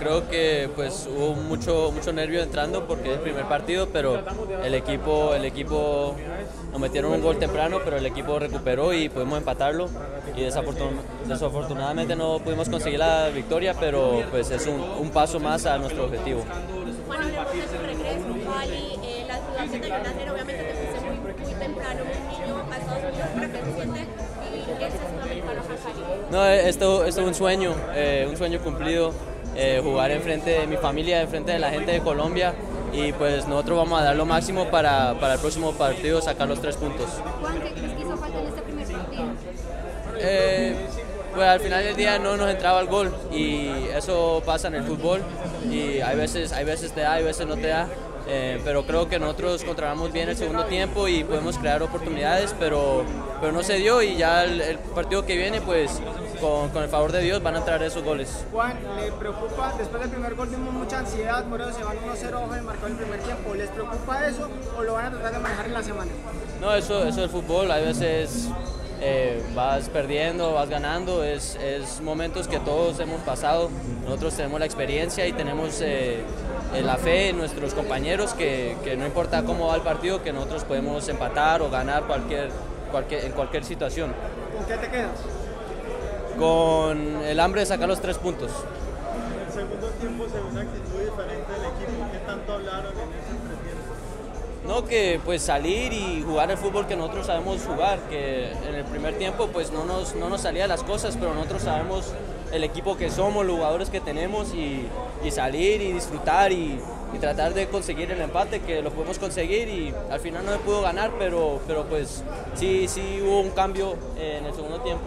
creo que pues hubo mucho, mucho nervio entrando porque es el primer partido, pero el equipo, el equipo nos metieron un gol temprano, pero el equipo recuperó y pudimos empatarlo y desafortunadamente no pudimos conseguir la victoria, pero pues es un, un paso más a nuestro objetivo. Bueno, hablemos de tu regreso, Cali, eh, la ciudad que te ayudó a hacer, obviamente te puse muy, muy temprano, muy niño a Estados Unidos, ¿para qué se siente y ese sudamericano acá en Cali? No, esto, esto es un sueño, eh, un sueño cumplido, eh, jugar enfrente de mi familia, enfrente de la gente de Colombia y pues nosotros vamos a dar lo máximo para, para el próximo partido sacar los tres puntos. Juan, ¿qué crees que hizo falta en este primer partido? Eh, pues al final del día no nos entraba el gol y eso pasa en el fútbol y hay veces, hay veces te da, hay veces no te da. Eh, pero creo que nosotros controlamos bien el segundo tiempo y podemos crear oportunidades, pero, pero no se dio y ya el, el partido que viene, pues con, con, el favor de Dios van a entrar esos goles. Juan, ¿le preocupa? Después del primer gol vimos mucha ansiedad, Moreno se van 1-0 abajo y marcó el primer tiempo. ¿Les preocupa eso o lo van a tratar de manejar en la semana? No, eso, eso es el fútbol, hay veces eh, vas perdiendo, vas ganando, es, es, momentos que todos hemos pasado, nosotros tenemos la experiencia y tenemos eh, la fe en nuestros compañeros que, que, no importa cómo va el partido, que nosotros podemos empatar o ganar cualquier, cualquier, en cualquier situación. ¿Con qué te quedas? Con el hambre de sacar los tres puntos. En el segundo tiempo se ve una actitud diferente del equipo, ¿qué tanto hablaron en ese? No, que pues salir y jugar el fútbol que nosotros sabemos jugar, que en el primer tiempo pues no nos, no nos salía las cosas, pero nosotros sabemos el equipo que somos, los jugadores que tenemos y, y salir y disfrutar y, tratar de conseguir el empate, que lo podemos conseguir y al final no se pudo ganar, pero, pero pues sí, sí hubo un cambio en el segundo tiempo.